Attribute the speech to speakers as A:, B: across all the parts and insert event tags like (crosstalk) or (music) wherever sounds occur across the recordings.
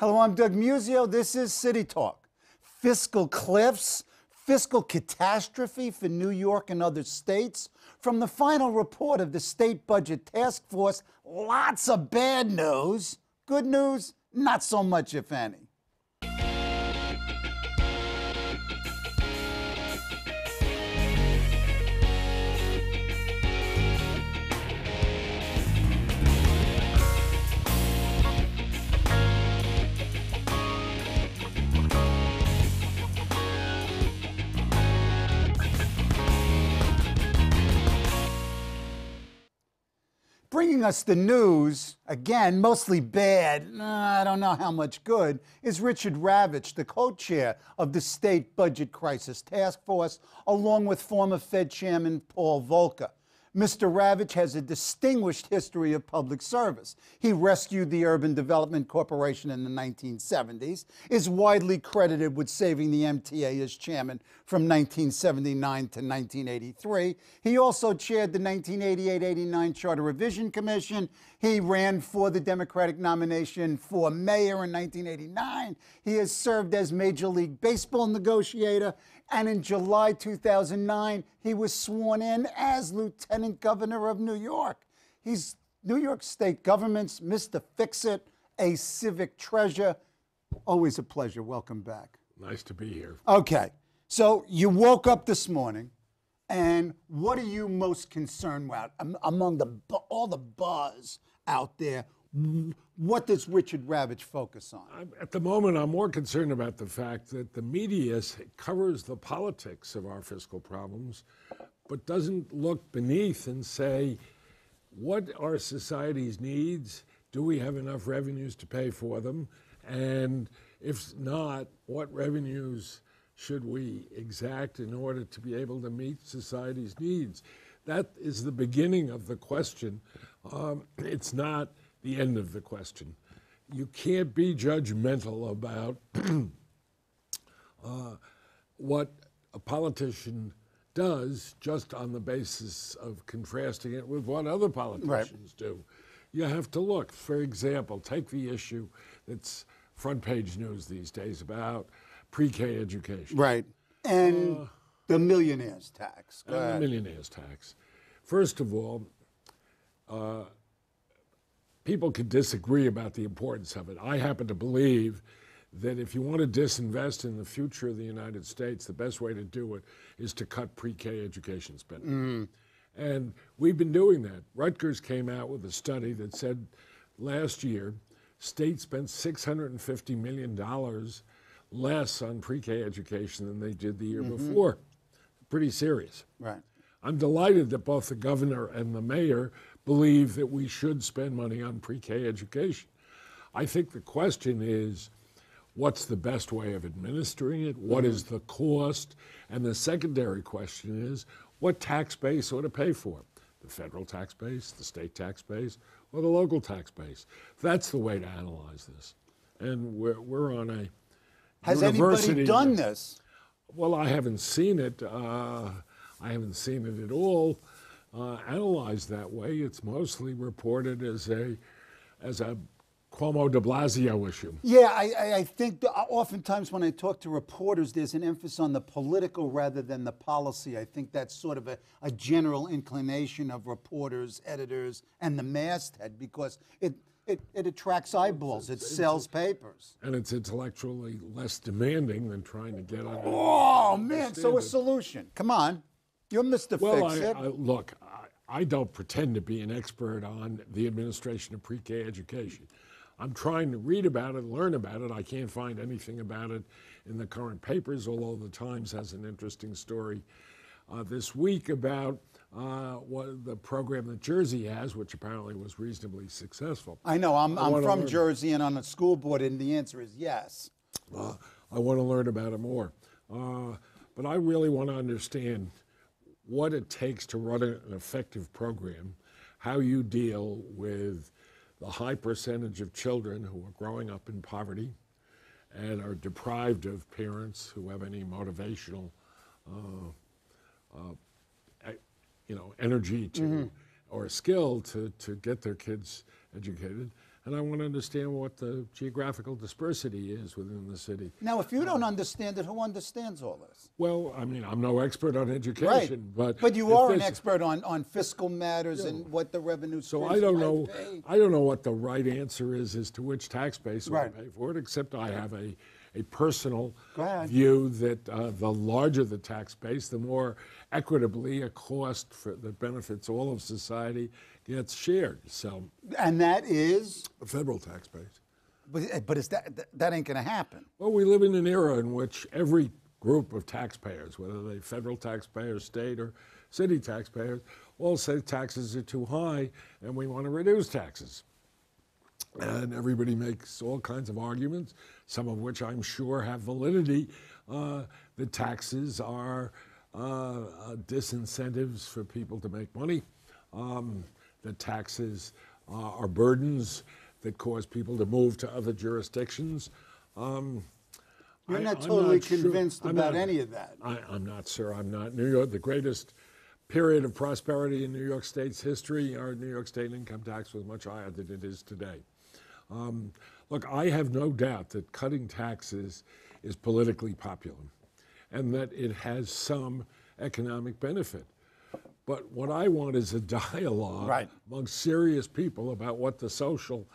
A: Hello, I'm Doug Muzzio. This is City Talk. Fiscal cliffs, fiscal catastrophe for New York and other states. From the final report of the State Budget Task Force, lots of bad news. Good news, not so much, if any. Bringing us the news, again, mostly bad, I don't know how much good, is Richard Ravitch, the co chair of the State Budget Crisis Task Force, along with former Fed Chairman Paul Volcker. Mr. Ravitch has a distinguished history of public service. He rescued the Urban Development Corporation in the 1970s, is widely credited with saving the MTA as chairman from 1979 to 1983. He also chaired the 1988 89 Charter Revision Commission. He ran for the Democratic nomination for mayor in 1989. He has served as Major League Baseball negotiator and in July 2009, he was sworn in as Lieutenant Governor of New York. He's New York State government's Mr. Fix It, a civic treasure. Always a pleasure. Welcome back.
B: Nice to be here.
A: Okay. So you woke up this morning, and what are you most concerned about among the all the buzz out there? What does Richard Ravitch focus on?
B: At the moment, I'm more concerned about the fact that the media covers the politics of our fiscal problems, but doesn't look beneath and say, what are society's needs? Do we have enough revenues to pay for them? And if not, what revenues should we exact in order to be able to meet society's needs? That is the beginning of the question. Um, it's not the end of the question. You can't be judgmental about (clears throat) uh, what a politician does just on the basis of contrasting it with what other politicians right. do. You have to look. For example, take the issue that's front page news these days about pre-K education.
A: Right. And uh, the millionaire's tax.
B: Go and ahead. the millionaire's tax. First of all, uh, people can disagree about the importance of it. I happen to believe that if you want to disinvest in the future of the United States, the best way to do it is to cut pre-K education spending. Mm. And we've been doing that. Rutgers came out with a study that said last year states spent $650 million less on pre-K education than they did the year mm-hmm. before. Pretty serious.
A: Right.
B: I'm delighted that both the governor and the mayor believe that we should spend money on pre K education. I think the question is what's the best way of administering it? What is the cost? And the secondary question is what tax base ought to pay for it? The federal tax base, the state tax base, or the local tax base? That's the way to analyze this. And we're, we're on a
A: has anybody done this?
B: Well, I haven't seen it. Uh, I haven't seen it at all uh, analyzed that way. It's mostly reported as a as a Cuomo de Blasio issue.
A: Yeah, I, I think oftentimes when I talk to reporters, there's an emphasis on the political rather than the policy. I think that's sort of a, a general inclination of reporters, editors, and the masthead because it. It, it attracts eyeballs. It sells papers.
B: And it's intellectually less demanding than trying to get on.
A: Oh, man. So a solution. Come on. You're Mr.
B: Well,
A: Fix It.
B: I, I, look, I, I don't pretend to be an expert on the administration of pre-K education. I'm trying to read about it, learn about it. I can't find anything about it in the current papers, although the Times has an interesting story uh, this week about uh, what the program that Jersey has, which apparently was reasonably successful.
A: I know. I'm, I am from Jersey and on a school board, and the answer is yes.
B: Uh, I want to learn about it more. Uh, but I really want to understand what it takes to run an effective program, how you deal with the high percentage of children who are growing up in poverty and are deprived of parents who have any motivational, uh, uh, you know, energy to mm-hmm. or skill to, to get their kids educated. And I want to understand what the geographical dispersity is within the city.
A: Now, if you don't understand it, who understands all this?
B: Well, I mean, I'm no expert on education, but
A: but you are an expert on, on fiscal matters and what the revenue
B: So I don't know.
A: be.
B: I don't know what the right answer is as to which tax base we
A: Right.
B: pay for it. Except I have a a personal view that uh, the larger the tax base, the more equitably a cost for, that benefits all of society gets shared. So
A: And that is,
B: a federal tax base.
A: but, but is that, that- that ain't going to happen.
B: Well, we live in an era in which every group of taxpayers, whether they federal taxpayers, state or city taxpayers, all say taxes are too high and we want to reduce taxes. And everybody makes all kinds of arguments, some of which I'm sure have validity. Uh, the taxes are uh, uh, disincentives for people to make money. Um, the taxes uh, are burdens that cause people to move to other jurisdictions. Um,
A: You're
B: I-
A: not totally
B: sure-
A: convinced
B: I'm
A: about
B: not-
A: any of that.
B: I, I'm not, sir. I'm not. New York, the greatest period of prosperity in New York State's history, our New York State income tax was much higher than it is today. Um, look, I have no doubt that cutting taxes is politically popular and that it has some economic benefit. But what I want is a (laughs) dialogue
A: Right.
B: among serious people about what the social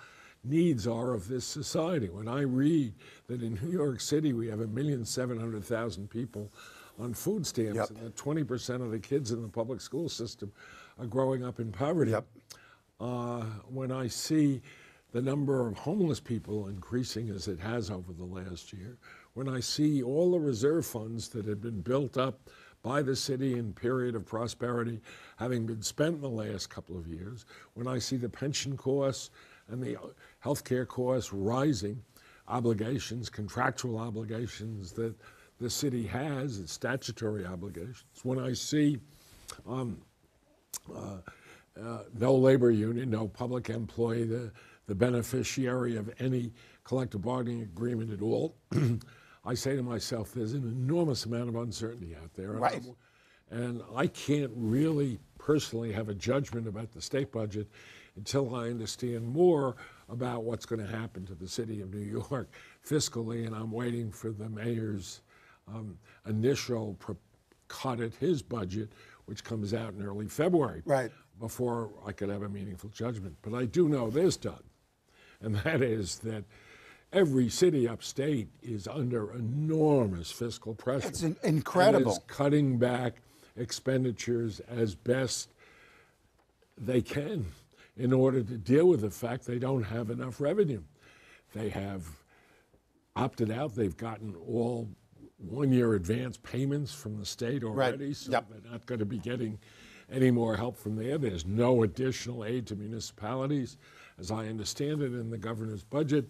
B: needs are of this society. When I read that in New York City we have a million seven hundred thousand people on food stamps
A: Yep.
B: and that 20% of the kids in the public school system are growing up in poverty.
A: Yep.
B: Uh, when I see the number of homeless people increasing as it has over the last year, when I see all the reserve funds that had been built up by the city in period of prosperity having been spent in the last couple of years, when I see the pension costs and the health care costs rising, obligations, contractual obligations that the city has, its statutory obligations, when I see uh, no labor union, no public employee, the, the beneficiary of any collective bargaining agreement at all. (clears throat) I say to myself, there's an enormous amount of uncertainty out there. and
A: Right.
B: And I can't really personally have a judgment about the state budget until I understand more about what's going to happen to the city of New York fiscally. And I'm waiting for the mayor's um, initial pro- cut at his budget, which comes out in early February
A: Right.
B: before I could have a meaningful judgment. But I do know this, Doug, and that is that every city upstate is under enormous fiscal pressure.
A: It's incredible.
B: is cutting back expenditures as best they can in order to deal with the fact they don't have enough revenue. They have opted out. They've gotten all one-year advance payments from the state already, so
A: Yep.
B: they're not going to be getting any more help from there. There's no additional aid to municipalities, as I understand it, in the governor's budget.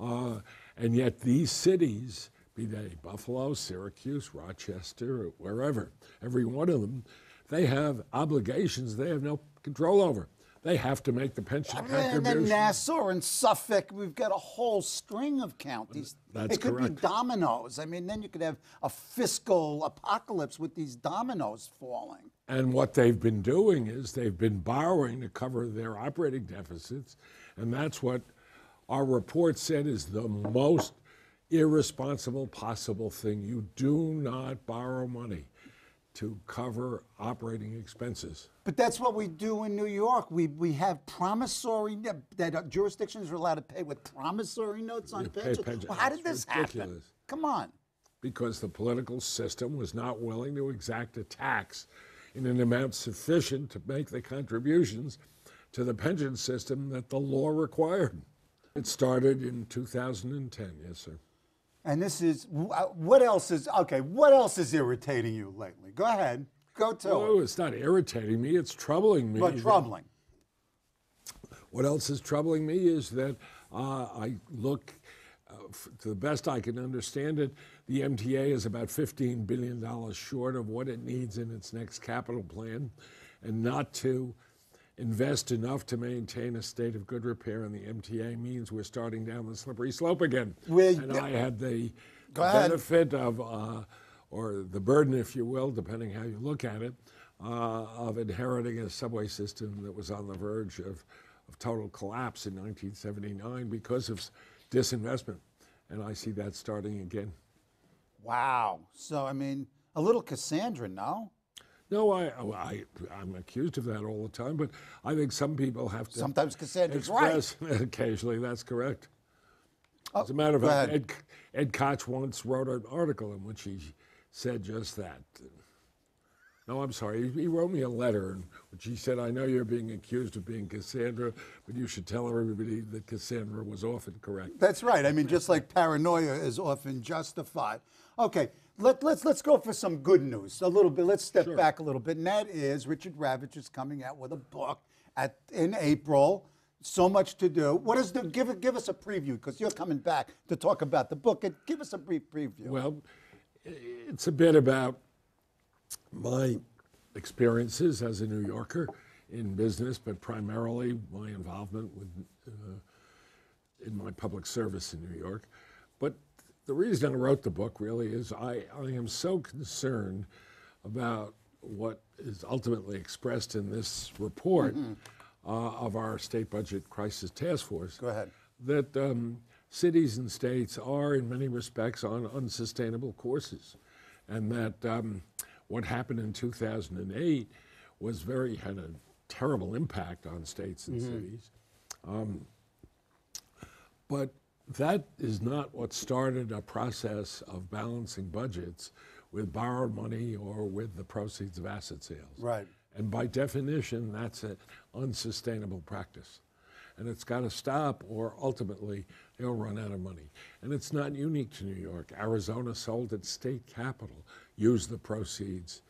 B: Uh, and yet these cities, be they Buffalo, Syracuse, Rochester, wherever, every one of them, they have obligations they have no control over. They have to make the pension
A: And then. Nassau and Suffolk, we've got a whole string of counties.
B: That's
A: it could
B: correct.
A: be dominoes. I mean, then you could have a fiscal apocalypse with these dominoes falling.
B: And what they've been doing is they've been borrowing to cover their operating deficits. And that's what our report said is the most irresponsible possible thing. You do not borrow money to cover operating expenses.
A: But that's what we do in New York. We, we have promissory, that uh, jurisdictions are allowed to pay with promissory notes on pensions.
B: pension-
A: Well, how did this happen? Come on.
B: because the political system was not willing to exact a tax in an amount sufficient to make the contributions to the pension system that the law required. It started in 2010, yes, sir.
A: And this is, uh, what else is, okay, what else is irritating you lately? Go ahead. Go to
B: Oh,
A: it.
B: it's not irritating me, it's troubling me.
A: But troubling.
B: What else is troubling me is that uh, I look, uh, f- to the best I can understand it, the MTA is about $15 billion short of what it needs in its next capital plan, and not to invest enough to maintain a state of good repair in the MTA means we're starting down the slippery slope again. And. I had the benefit of, uh, or the burden, if you will, depending how you look at it, uh, of inheriting a subway system that was on the verge of, of total collapse in 1979 because of disinvestment. And I see that starting again.
A: Wow. So, I mean, a little Cassandra, no?
B: No, I, oh, I, I'm accused of that all the time, but I think some people have to
A: Sometimes Cassandra's right. (laughs)
B: occasionally. That's correct.
A: Oh,
B: As a matter of fact. Ed, Ed Koch once wrote an article in which he said just that. No, I'm sorry. He, he wrote me a letter in which he said, I know you're being accused of being Cassandra, but you should tell everybody that Cassandra was often correct.
A: That's right. I mean, just like paranoia is often justified. Okay, let, let's let's go for some good news. A little bit. Let's step back a little bit, and that is Richard Ravitch is coming out with a book at in April. So much to do. What is the give give us a preview because you're coming back to talk about the book. And give us a brief preview.
B: Well, it's a bit about my experiences as a New Yorker in business, but primarily my involvement with uh, in my public service in New York. But the reason I wrote the book really is I, I am so concerned about what is ultimately expressed in this report uh, of our state budget crisis task force.
A: Go ahead.
B: That um, cities and states are, in many respects, on unsustainable courses, and that um, what happened in 2008 was very had a terrible impact on states and cities. Um, but that is not what started a process of balancing budgets with borrowed money or with the proceeds of asset sales.
A: Right.
B: And by definition, that's an unsustainable practice. And it's got to stop, or ultimately they'll run out of money. And it's not unique to New York. Arizona sold its state capital, used the proceeds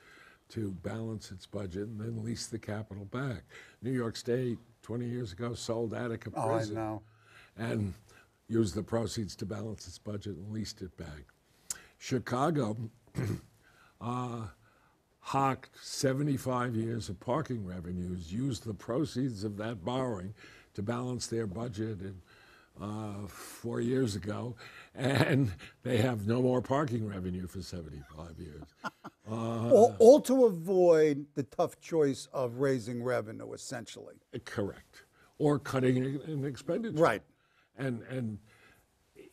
B: to balance its budget, and then leased the capital back. New York State, 20 years ago, sold Attica
A: Oh, I
B: Prison
A: know.
B: and used the proceeds to balance its budget and leased it back. Chicago (clears throat) uh, hocked 75 years of parking revenues, used the proceeds of that borrowing to balance their budget and, uh, four years ago, and they have no more parking revenue for 75 years.
A: all, all to avoid the tough choice of raising revenue, essentially.
B: Correct. Or cutting an expenditure.
A: Right.
B: And and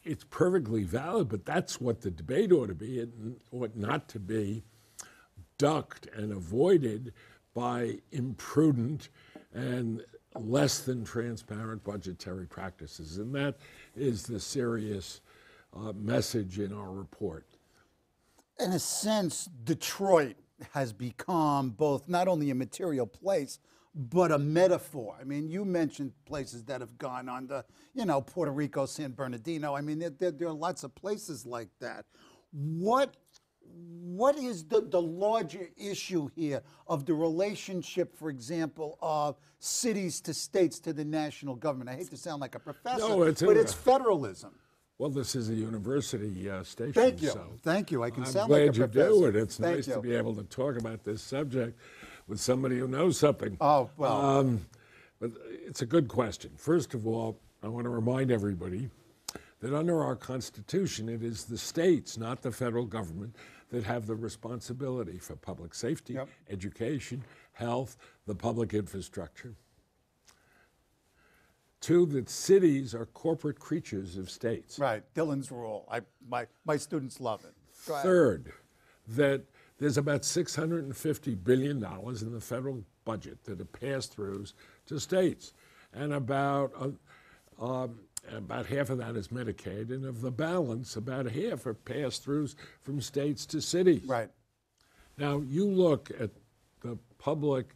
B: it's perfectly valid, but that's what the debate ought to be. It ought not to be ducked and avoided by imprudent and less than transparent budgetary practices. And that is the serious uh, message in our report.
A: in a sense, Detroit has become both not only a material place, but a metaphor. I mean, you mentioned places that have gone on under, you know, Puerto Rico, San Bernardino. I mean, there, there, there are lots of places like that. What what is the, the larger issue here of the relationship, for example, of cities to states to the national government? I hate to sound like a professor,
B: No, it's
A: but
B: a-
A: it's federalism.
B: Well, this is a university uh, station.
A: Thank you.
B: So
A: Thank you. I can
B: I'm
A: sound
B: glad
A: like a
B: you do, it. it's
A: Thank
B: nice
A: you.
B: to be able to talk about this subject with somebody who knows something.
A: Oh, well.
B: Um, but it's a good question. First of all, I want to remind everybody that under our Constitution, it is the states, not the federal government, that have the responsibility for public safety,
A: Yep.
B: education, health, the public infrastructure. Two, that cities are corporate creatures of states.
A: Right, Dillon's rule. I, my, my students love it.
B: Third, that there's about $650 billion in the federal budget that are pass-throughs to states, and about uh, um, about half of that is Medicaid, and of the balance, about half are pass-throughs from states to cities.
A: Right.
B: Now, you look at the public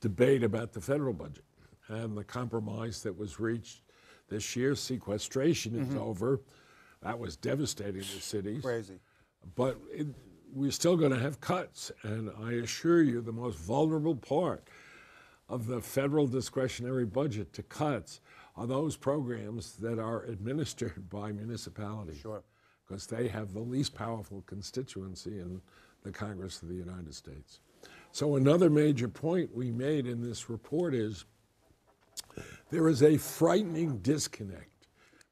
B: debate about the federal budget and the compromise that was reached this year. Sequestration is mm-hmm. over. That was devastating to cities.
A: Crazy.
B: But it, we're still going to have cuts. And I assure you, the most vulnerable part of the federal discretionary budget to cuts are those programs that are administered (laughs) by municipalities.
A: Sure.
B: Because they have the least powerful constituency in the Congress of the United States. So, another major point we made in this report is there is a frightening disconnect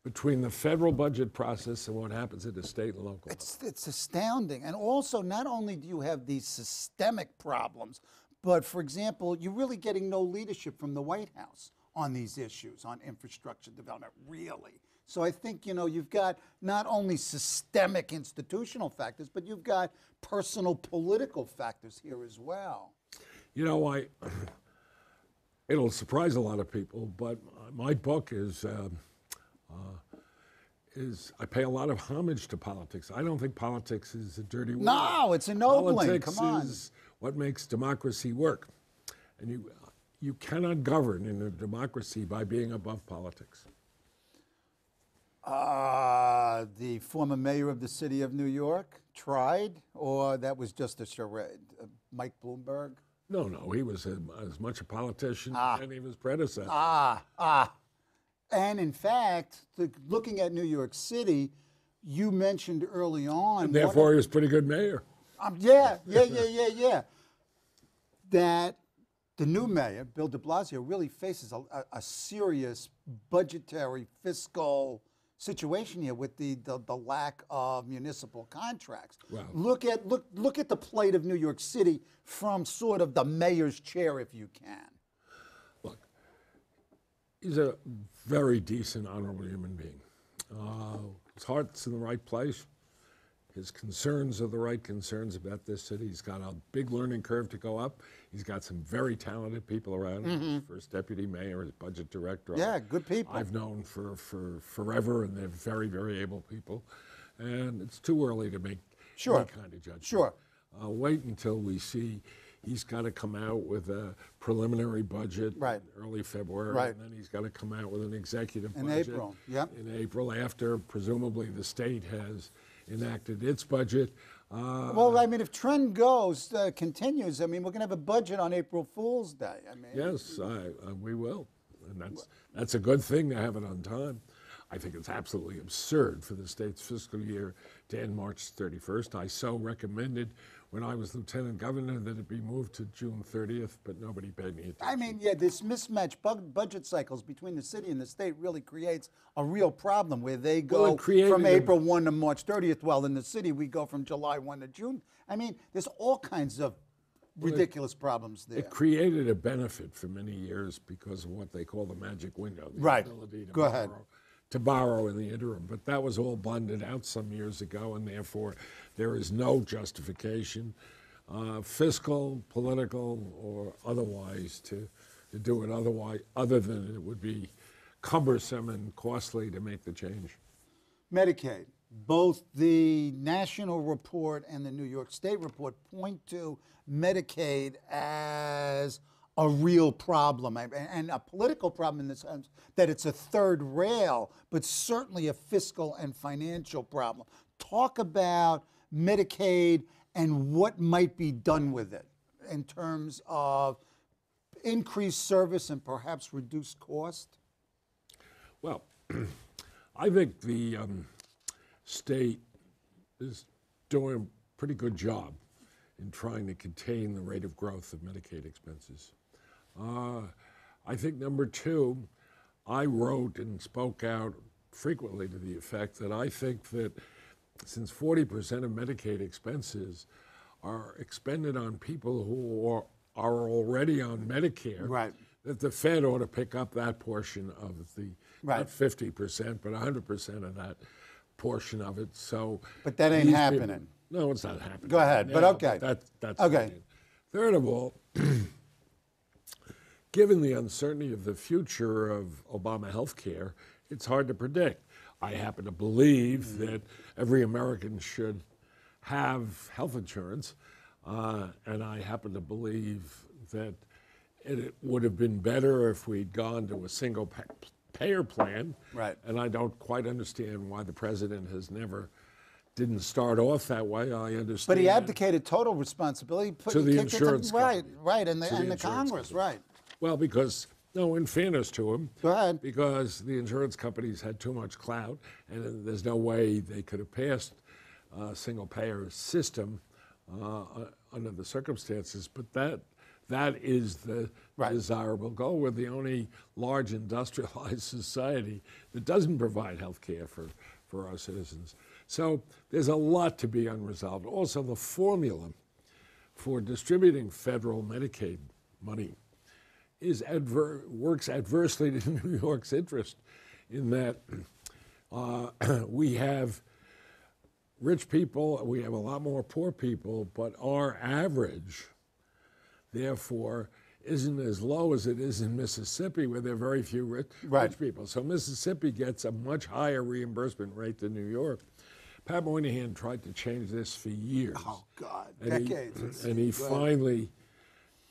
B: between the federal budget process and what happens at the state and local level.
A: It's, it's astounding. And also, not only do you have these systemic problems, but for example, you're really getting no leadership from the White House on these issues, on infrastructure development, really. So I think, you know, you've got not only systemic institutional factors, but you've got personal political factors here as well.
B: You know, I (clears throat) it'll surprise a lot of people, but my book is um uh, is I pay a lot of homage to politics. I don't think politics is a dirty word.
A: No, it's ennobling.
B: Politics
A: Come on.
B: is what makes democracy work, and you you cannot govern in a democracy by being above politics.
A: Uh, the former mayor of the city of New York tried, or that was just a charade? Uh, Mike Bloomberg?
B: No, no, he was a, as much a politician as any of his predecessors.
A: Ah, ah. And in fact, the, looking at New York City, you mentioned early on. one
B: Therefore, he was a pretty good mayor.
A: Um, yeah, yeah, yeah, yeah, yeah. That the new mayor, Bill de Blasio, really faces a, a, serious budgetary fiscal situation here with the, the, the lack of municipal contracts.
B: Wow.
A: Look at look look at the plate of New York City from sort of the mayor's chair, if you can.
B: Look, he's a very decent, honorable human being. Uh, his heart's in the right place. His concerns are the right concerns about this city. He's got a big learning curve to go up. He's got some very talented people around him. His First deputy mayor, his budget director.
A: Yeah, good people.
B: I've known for, for forever, and they're very, very able people. And it's too early to make
A: Sure.
B: any kind of judgment.
A: Sure.
B: Uh, wait until we see. He's got to come out with a preliminary budget
A: Right.
B: in early February,
A: Right.
B: and then he's got to come out with an executive
A: In
B: budget
A: April, yep.
B: in April after presumably the state has enacted its budget. Uh,
A: Well, I mean, if trend goes uh, continues, I mean, we're going to have a budget on April Fool's Day. I mean,
B: Yes, I, uh, we will, and that's that's a good thing to have it on time. I think it's absolutely absurd for the state's fiscal year to end March 31st. I so recommended when I was lieutenant governor that it be moved to June 30th, but nobody paid me attention.
A: I mean, yeah, this mismatch bug- budget cycles between the city and the state really creates a real problem where they go
B: it created
A: from April 1 to March 30th, while in the city we go from July 1 to June. I mean, there's all kinds of ridiculous problems there.
B: It created a benefit for many years because of what they call the magic window, the
A: Right.
B: ability to
A: Go
B: borrow,
A: ahead.
B: To borrow in the interim. But that was all blended out some years ago, and therefore there is no justification, uh, fiscal, political, or otherwise, to, to do it otherwise, other than it would be cumbersome and costly to make the change.
A: Medicaid, both the national report and the New York State report point to Medicaid as a real problem and a political problem in the sense that it's a third rail, but certainly a fiscal and financial problem. Talk about Medicaid and what might be done with it in terms of increased service and perhaps reduced cost.
B: Well, (clears throat) I think the um, state is doing a pretty good job in trying to contain the rate of growth of Medicaid expenses. Uh, I think number two, I wrote and spoke out frequently to the effect that I think that since 40% of Medicaid expenses are expended on people who are, are already on Medicare,
A: Right.
B: that the Fed ought to pick up that portion of the,
A: Right.
B: not 50%, but 100% of that portion of it. So,
A: But that ain't
B: these people-
A: happening.
B: no, it's not happening.
A: Go ahead, but okay.
B: that, that's
A: Okay.
B: Third of all, (clears throat) given the uncertainty of the future of Obama health care, it's hard to predict. I happen to believe
A: Mm-hmm.
B: that every American should have health insurance, uh, and I happen to believe that it would have been better if we'd gone to a single pa- payer plan.
A: Right.
B: And I don't quite understand why the president has never didn't start off that way. I understand.
A: But he abdicated total responsibility. Put,
B: To the insurance
A: Right,
B: company.
A: right, and the,
B: To the
A: and the Congress,
B: company.
A: right.
B: Well, because no, in fairness to him,
A: Go ahead.
B: because the insurance companies had too much clout, and there's no way they could have passed a single payer system uh, under the circumstances. But that that is the
A: Right.
B: desirable goal. We're the only large industrialized (laughs) society that doesn't provide health care for, for our citizens. So there's a lot to be unresolved. Also, the formula for distributing federal Medicaid money is adver- works adversely to (laughs) New York's interest in that uh, (clears throat) we have rich people, we have a lot more poor people, but our average, therefore, isn't as low as it is in Mississippi, where there are very few rich,
A: Right.
B: rich people. So Mississippi gets a much higher reimbursement rate than New York. Pat Moynihan tried to change this for years.
A: Oh, God,
B: And he-
A: decades. It's-
B: and he finally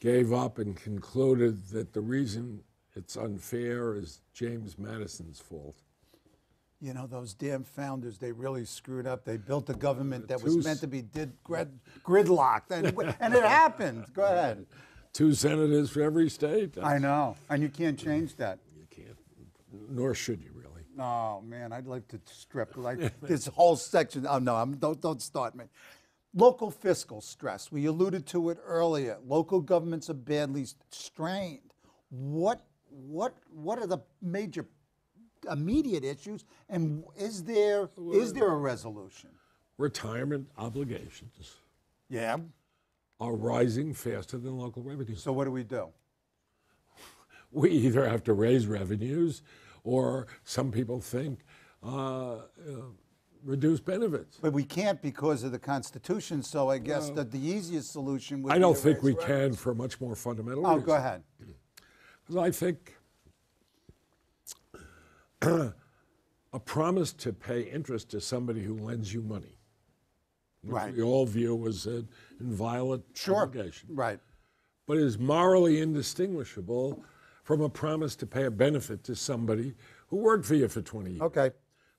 B: gave up and concluded that the reason it's unfair is James Madison's fault.
A: You know, those damn founders, they really screwed up. They built a government that was meant to be did, grid, gridlocked, and, and it happened. Go ahead.
B: Two senators for every state.
A: I know, and you can't change that.
B: you can't, nor should you really.
A: Oh man, I'd like to strip (laughs) like this whole section. Oh no, I'm, don't don't start me. Local fiscal stress. We alluded to it earlier. Local governments are badly strained. What what what are the major immediate issues, and is there is there a resolution?
B: Retirement obligations
A: Yeah.
B: are rising faster than local revenues.
A: So what do we do?
B: we either have to raise revenues or some people think uh, uh, reduce benefits.
A: But we can't because of the Constitution. So I guess that the easiest solution would.
B: I don't think we
A: revenues.
B: can for much more fundamental
A: Oh,
B: reasons.
A: go ahead.
B: I think (clears throat) a promise to pay interest to somebody who lends you money, which
A: Right.
B: we all view as an inviolate
A: Sure.
B: obligation,
A: Right.
B: but is morally indistinguishable from a promise to pay a benefit to somebody who worked for you for 20 years.
A: Okay.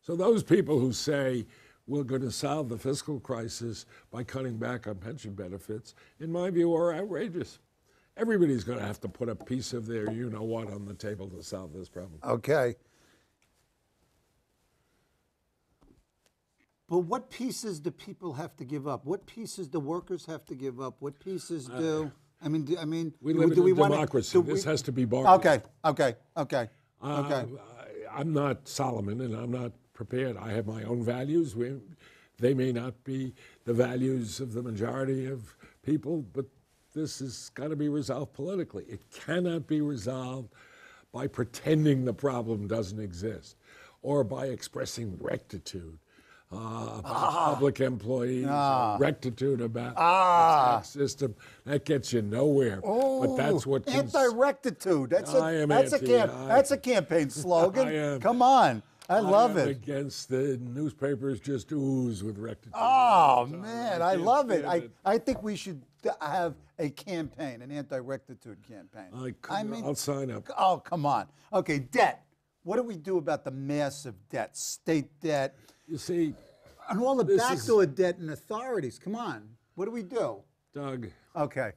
B: So those people who say we're going to solve the fiscal crisis by cutting back on pension benefits, in my view, are outrageous. Everybody's going to have to put a piece of their you know what on the table to solve this problem.
A: Okay. But what pieces do people have to give up? What pieces do workers have to give up? What pieces uh, do? I mean, do, I mean,
B: We live
A: do
B: in
A: we
B: a
A: wanna-
B: democracy. This
A: we-
B: has to be bargained.
A: Okay. Okay. Okay.
B: Uh,
A: Okay.
B: I'm not Solomon, and I'm not prepared. I have my own values. We, they may not be the values of the majority of people, but this has got to be resolved politically. It cannot be resolved by pretending the problem doesn't exist or by expressing rectitude. Uh, about public employees, or ah. rectitude about the tax system. That gets you nowhere. but oh, that's what
A: anti-rectitude. That's a
B: I am
A: that's a
B: anti-
A: camp,
B: I-
A: that's a campaign slogan. (laughs)
B: I am-
A: Come on, I love
B: am
A: it.
B: Against the newspapers just ooze with rectitude.
A: Oh man, I
B: can't
A: love it. I. I think we should have a campaign, an anti-rectitude campaign.
B: I could- I'll sign up.
A: Oh, come on. Okay, debt. What do we do about the massive debt, state debt,
B: You see,
A: and all the
B: This is-
A: backdoor debt and authorities? Come on. What do we do?
B: Doug,
A: Okay.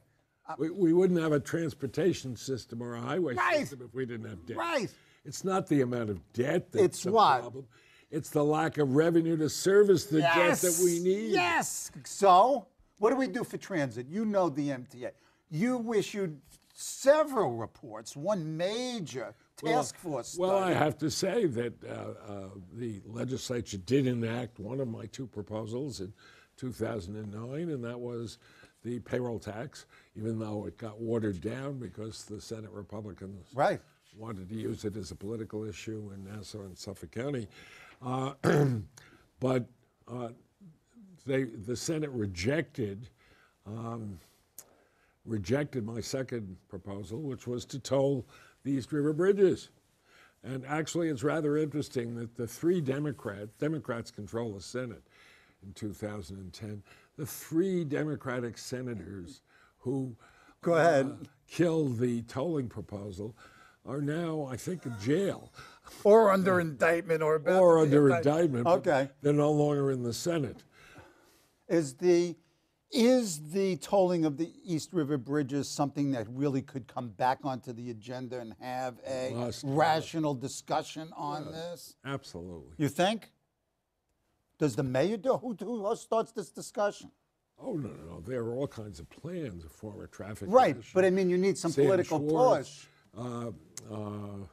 B: Uh, we, we wouldn't have a transportation system or a highway
A: Right.
B: system if we didn't have debt.
A: Right.
B: It's not the amount of debt that's
A: It's
B: the
A: what?
B: problem. It's the lack of revenue to service the debt that we need.
A: Yes. So, what do we do for transit? You know the MTA. You issued several reports, one major task force
B: Well, I have to say that uh, uh, the legislature did enact one of my two proposals in 2009, and that was the payroll tax, even though it got watered down because the Senate Republicans
A: Right.
B: wanted to use it as a political issue in Nassau and Suffolk County. Uh, (clears throat) but uh, they, the Senate rejected um, rejected my second proposal, which was to toll the East River bridges. And actually, it's rather interesting that the three Democrats, Democrats control the Senate in 2010, the three Democratic senators who
A: Go ahead.
B: uh, killed the tolling proposal are now, I think, in jail
A: or under indictment or
B: or under
A: indicted.
B: indictment.
A: Okay.
B: They're no longer in the Senate.
A: Is the is the tolling of the East River bridges something that really could come back onto the agenda and have a
B: Must.
A: rational discussion on this?
B: Absolutely.
A: You think? Does the mayor do? Who, who starts this discussion?
B: Oh, no, no, no. There are all kinds of plans for a traffic
A: Right,
B: commission.
A: but I mean, you need some
B: Sam
A: political
B: Schwartz,
A: push.
B: Uh, uh,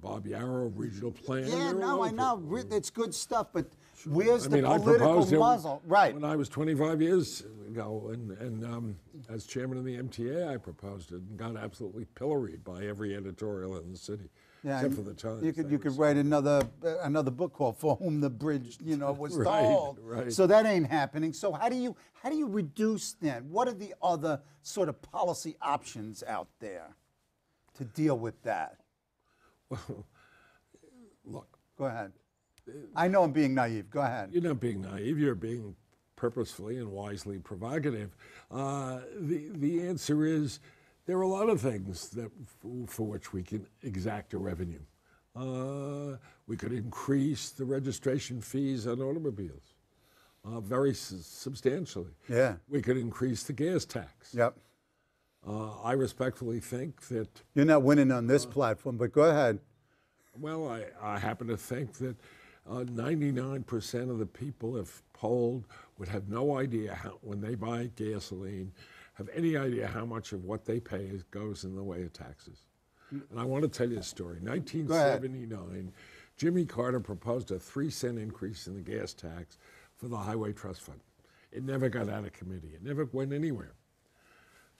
B: Bob Yaro, regional plan.
A: Yeah,
B: there are a
A: no, I know. Re- It's good stuff, but Where's
B: I
A: the
B: mean,
A: political
B: it
A: muzzle? Right.
B: when I was 25 years ago, and, and um, as chairman of the MTA, I proposed it and got absolutely pilloried by every editorial in the city, except for the Times.
A: You could you could write another uh, another book called "For Whom the Bridge," you know, was (laughs)
B: Right,
A: told.
B: right.
A: So that ain't happening. So how do you how do you reduce then? What are the other sort of policy options out there to deal with that?
B: Well, (laughs) Look,
A: Go ahead. I know I'm being naive. Go ahead.
B: you're not being naive. You're being purposefully and wisely provocative. Uh, the the answer is there are a lot of things that for, for which we can exact a revenue. Uh, we could increase the registration fees on automobiles uh, very s- substantially.
A: Yeah.
B: We could increase the gas tax.
A: Yep.
B: Uh, I respectfully think that
A: You're not winning on this platform, but go ahead.
B: Well, I, I happen to think that uh, 99% of the people, if polled, would have no idea how, when they buy gasoline, have any idea how much of what they pay is, goes in the way of taxes. And I want to tell you a story. 1979, Jimmy Carter proposed a three cent increase in the gas tax for the Highway Trust Fund. It never got out of committee, it never went anywhere.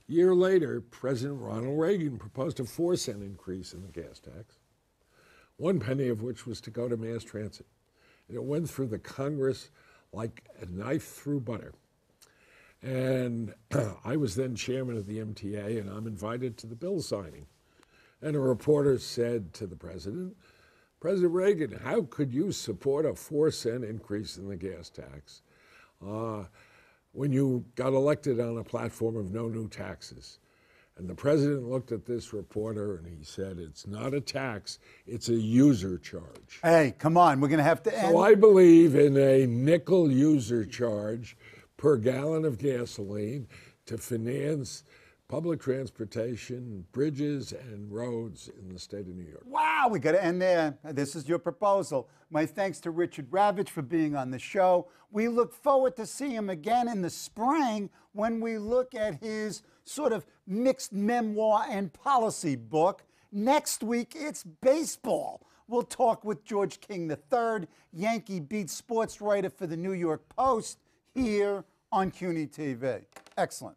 B: A Year later, President Ronald Reagan proposed a four cent increase in the gas tax one penny of which was to go to mass transit. And it went through the Congress like a knife through butter. And (clears throat) I was then chairman of the MTA, and I'm invited to the bill signing. And a reporter said to the president, President Reagan, how could you support a four cent increase in the gas tax uh, when you got elected on a platform of no new taxes? And the president looked at this reporter and he said, It's not a tax, it's a user charge.
A: Hey, come on. We're going to have to end.
B: So I believe in a nickel user charge per gallon of gasoline to finance public transportation, bridges, and roads in the state of New York.
A: Wow, we got to end there. This is your proposal. My thanks to Richard Ravitch for being on the show. We look forward to seeing him again in the spring when we look at his sort of mixed memoir and policy book. Next week, it's baseball. We'll talk with George King III, Yankee beat sports writer for the New York Post, here on CUNY TV. Excellent.